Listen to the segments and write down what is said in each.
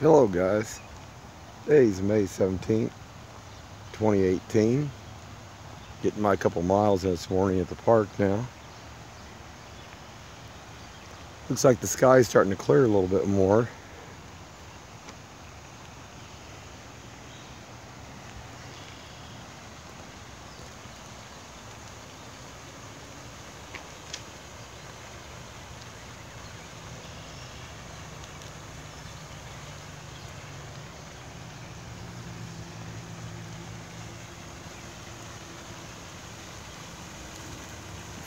Hello guys, today's May 17th, 2018. Getting my couple miles in this morning at the park now. Looks like the sky's starting to clear a little bit more.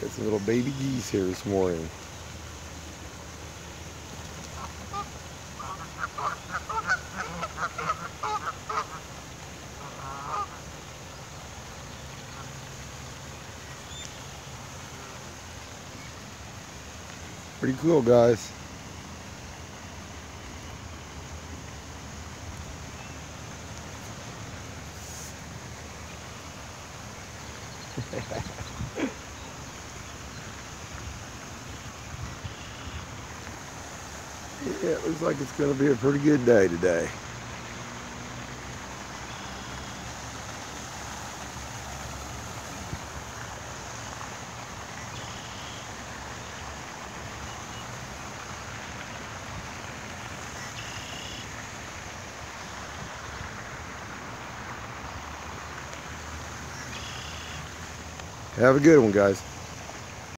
Got some little baby geese here this morning. Pretty cool, guys. Yeah, it looks like it's going to be a pretty good day today. Have a good one, guys.